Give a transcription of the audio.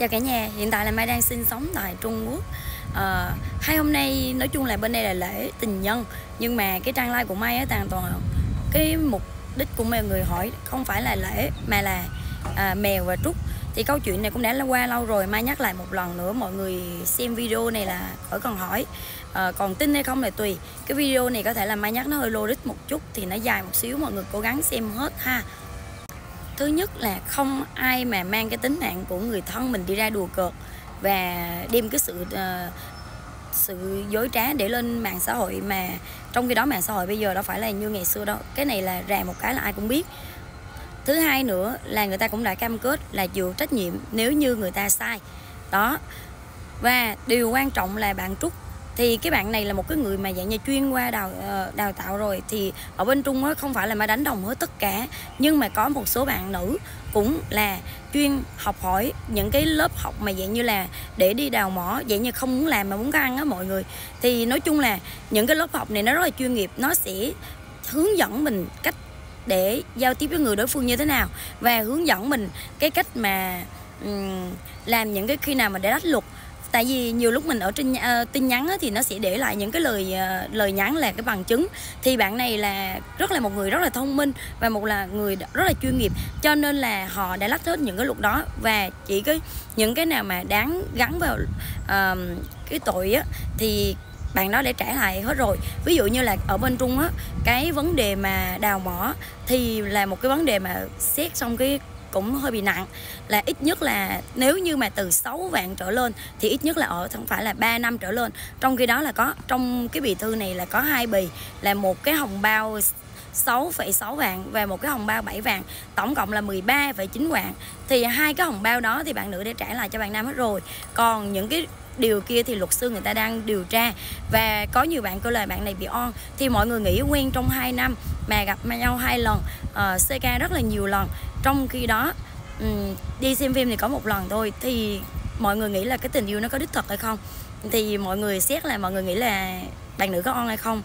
Chào cả nhà, hiện tại là Mai đang sinh sống tại Trung Quốc. À, Hai hôm nay nói chung là bên đây là lễ tình nhân Nhưng mà cái trang live của Mai á toàn toàn Cái mục đích của mọi người hỏi không phải là lễ mà là à, mèo và trúc. Thì câu chuyện này cũng đã qua lâu rồi Mai nhắc lại một lần nữa mọi người xem video này là khỏi cần hỏi. À, Còn tin hay không là tùy. Cái video này có thể là Mai nhắc nó hơi logic một chút Thì nó dài một xíu mọi người cố gắng xem hết ha thứ nhất là không ai mà mang cái tính mạng của người thân mình đi ra đùa cợt và đem cái sự uh, sự dối trá để lên mạng xã hội mà trong khi đó mạng xã hội bây giờ đâu phải là như ngày xưa đâu. Cái này là rà một cái là ai cũng biết. Thứ hai nữa là người ta cũng đã cam kết là chịu trách nhiệm nếu như người ta sai. Đó. Và điều quan trọng là bạn trúc thì cái bạn này là một cái người mà dạng như chuyên qua đào ờ, đào tạo rồi. Thì ở bên trung á không phải là mà đánh đồng hết tất cả. Nhưng mà có một số bạn nữ cũng là chuyên học hỏi những cái lớp học mà dạng như là để đi đào mỏ dạng như không muốn làm mà muốn ăn á mọi người. Thì nói chung là những cái lớp học này nó rất là chuyên nghiệp. Nó sẽ hướng dẫn mình cách để giao tiếp với người đối phương như thế nào và hướng dẫn mình cái cách mà um, làm những cái khi nào mà để đách luật tại vì nhiều lúc mình ở trên uh, tin nhắn thì nó sẽ để lại những cái lời uh, lời nhắn là cái bằng chứng. Thì bạn này là rất là một người rất là thông minh và một là người rất là chuyên nghiệp cho nên là họ đã lách hết những cái luật đó. Và chỉ cái những cái nào mà đáng gắn vào uh, cái tội á thì bạn đó để trả lại hết rồi. Ví dụ như là ở bên trung á cái vấn đề mà đào mỏ thì là một cái vấn đề mà xét xong cái cũng hơi bị nặng. Là ít nhất là nếu như mà từ 6 vạn trở lên thì ít nhất là ở không phải là 3 năm trở lên. Trong khi đó là có trong cái bì thư này là có hai bì là một cái hồng bao 6,6 vạn và một cái hồng bao 7 vạn tổng cộng là 13,9 vạn. Thì hai cái hồng bao đó thì bạn nữ đã trả lại cho bạn nam hết rồi. Còn những cái điều kia thì luật sư người ta đang điều tra. Và có nhiều bạn kêu lời bạn này bị on. Thì mọi người nghĩ quen trong 2 năm mà gặp nhau hai lần ờ, uh, CK rất là nhiều lần trong khi đó um, đi xem phim thì có một lần thôi thì mọi người nghĩ là cái tình yêu nó có đích thực hay không? Thì mọi người xét là mọi người nghĩ là bạn nữ có on hay không?